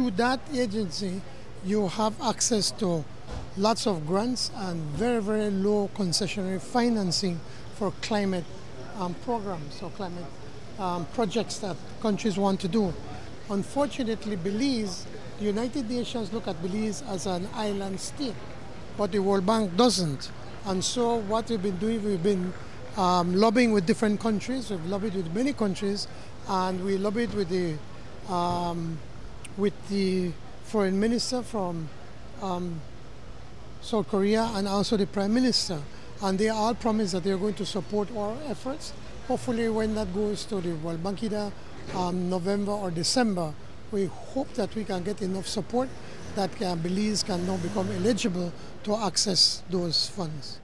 through that agency, you have access to lots of grants and very, very low concessionary financing for climate um, programs or climate um, projects that countries want to do. Unfortunately, Belize, the United Nations look at Belize as an island state, but the World Bank doesn't. And so what we've been doing, we've been um, lobbying with different countries. We've lobbied with many countries, and we lobbied with the um, with the foreign minister from um, South Korea and also the prime minister. And they all promised that they're going to support our efforts. Hopefully, when that goes to the World Bank either um, November or December, we hope that we can get enough support that uh, Belize can now become eligible to access those funds.